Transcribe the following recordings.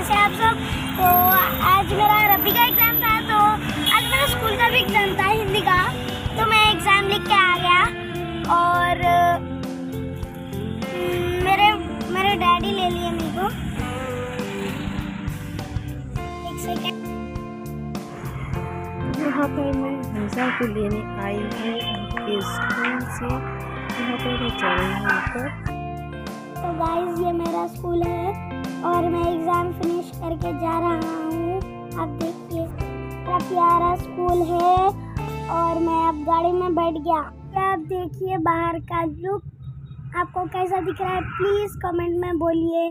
कैसे आप सब तो आज मेरा रबी का एग्ज़ाम था तो आज मेरा स्कूल का भी एग्ज़ाम था हिंदी का। तो मैं एग्ज़ाम लिख के आ गया और हम्म, मेरे मेरे डैडी ले लिए मेरे को। एक सेकेंड यहाँ पर मैं हमजा को लेने आई हूँ उनके स्कूल से। यहाँ पर मैं जा रही हूँ तो गाइस ये मेरा स्कूल है। करके जा रहा हूँ। आप देखिए मेरा प्यारा स्कूल है और मैं अब गाड़ी में बैठ गया। आप देखिए बाहर का लुक आपको कैसा दिख रहा है? प्लीज़ कमेंट में बोलिए।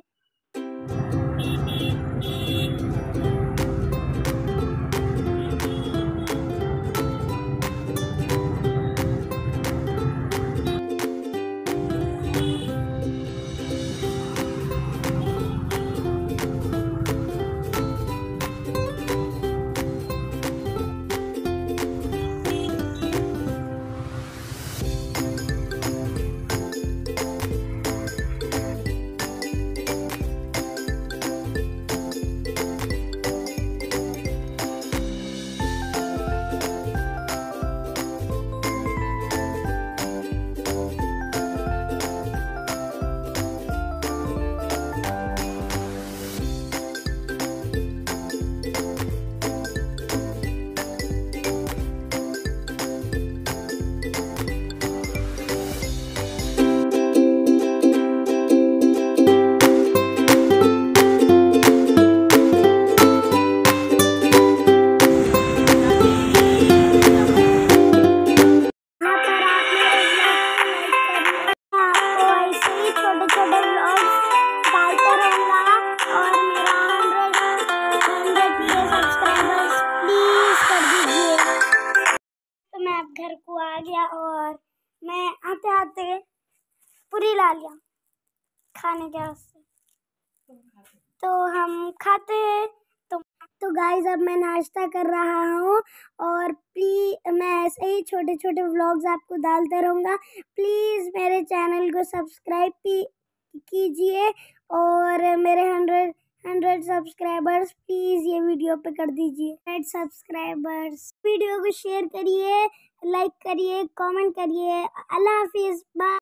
घर को आ गया और मैं आते आते पूरी ला लिया खाने के वास्ते तो हम खाते हैं। तो तो गाइस अब मैं नाश्ता कर रहा हूँ और प्लीज़ मैं ऐसे ही छोटे छोटे व्लॉग्स आपको डालता रहूँगा। प्लीज़ मेरे चैनल को सब्सक्राइब कीजिए और हंड्रेड सब्सक्राइबर्स, प्लीज़ ये वीडियो पे कर दीजिए। हंड्रेड सब्सक्राइबर्स, वीडियो को शेयर करिए, लाइक करिए, कमेंट करिए। अल्लाह हाफिज़, बाय।